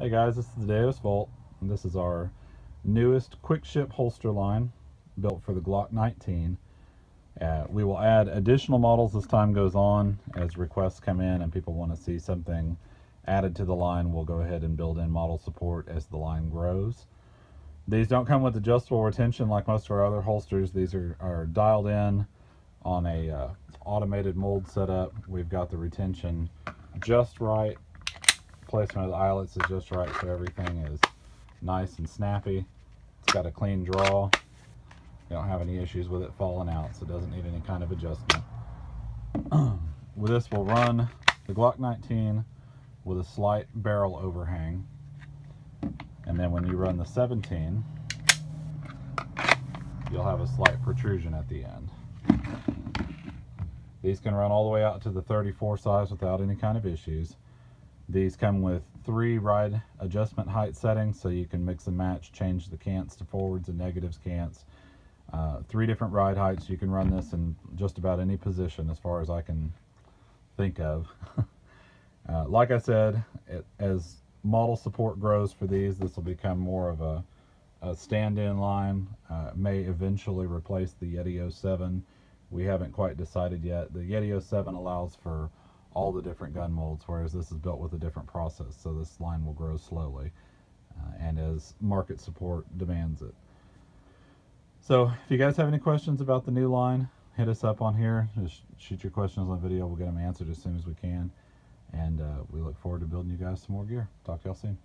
Hey guys, this is the Deus Vult, and this is our newest quick ship holster line built for the Glock 19. Uh, we will add additional models as time goes on as requests come in and people want to see something added to the line. We'll go ahead and build in model support as the line grows. These don't come with adjustable retention like most of our other holsters. These are, are dialed in on a uh, automated mold setup. We've got the retention just right placement of the eyelets is just right so everything is nice and snappy. It's got a clean draw. You don't have any issues with it falling out, so it doesn't need any kind of adjustment. with this, we'll run the Glock 19 with a slight barrel overhang. And then when you run the 17, you'll have a slight protrusion at the end. These can run all the way out to the 34 size without any kind of issues. These come with three ride adjustment height settings, so you can mix and match, change the cants to forwards and negatives cants. Uh, three different ride heights. You can run this in just about any position as far as I can think of. uh, like I said, it, as model support grows for these, this will become more of a, a stand-in line. Uh, may eventually replace the Yeti 07. We haven't quite decided yet. The Yeti 07 allows for all the different gun molds, whereas this is built with a different process, so this line will grow slowly uh, and as market support demands it. So if you guys have any questions about the new line, hit us up on here. Just shoot your questions on video. We'll get them answered as soon as we can. And uh, we look forward to building you guys some more gear. Talk to y'all soon.